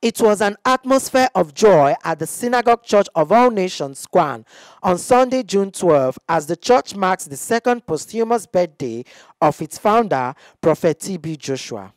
It was an atmosphere of joy at the Synagogue Church of All Nations, SCOAN, on Sunday, June 12, as the church marks the second posthumous birthday of its founder, Prophet T.B. Joshua.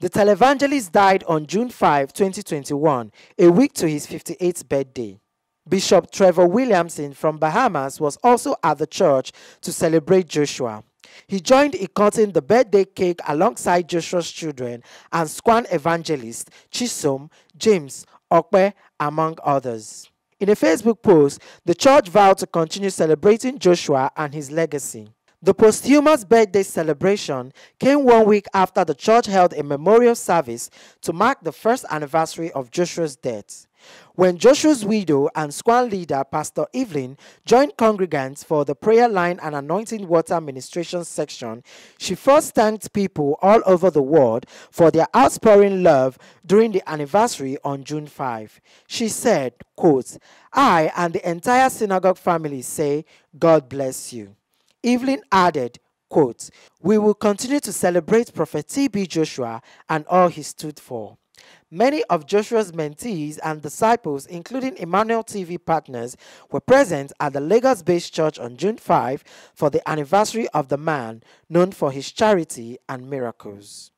The televangelist died on June 5, 2021, a week to his 58th birthday. Bishop Trevor Williamson from Bahamas was also at the church to celebrate Joshua. He joined in cutting the birthday cake alongside Joshua's children and SCOAN evangelist Chisom, James, Okwe, among others. In a Facebook post, the church vowed to continue celebrating Joshua and his legacy. The posthumous birthday celebration came one week after the church held a memorial service to mark the first anniversary of Joshua's death. When Joshua's widow and SCOAN leader, Pastor Evelyn, joined congregants for the prayer line and anointing water ministration section, she first thanked people all over the world for their outpouring love during the anniversary on June 5. She said, quote, I and the entire synagogue family say, God bless you. Evelyn added, quote, We will continue to celebrate Prophet T.B. Joshua and all he stood for. Many of Joshua's mentees and disciples, including Emmanuel TV partners, were present at the Lagos based church on June 5 for the anniversary of the man known for his charity and miracles.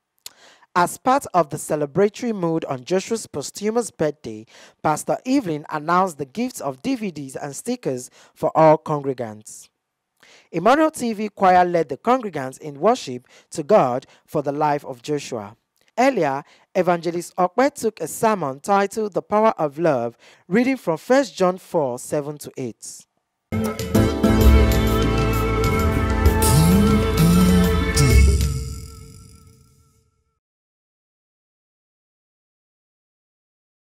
As part of the celebratory mood on Joshua's posthumous birthday, Pastor Evelyn announced the gifts of DVDs and stickers for all congregants. Emmanuel TV choir led the congregants in worship to God for the life of Joshua. Earlier, Evangelist Okwe took a sermon titled The Power of Love, reading from 1 John 4 7 to 8.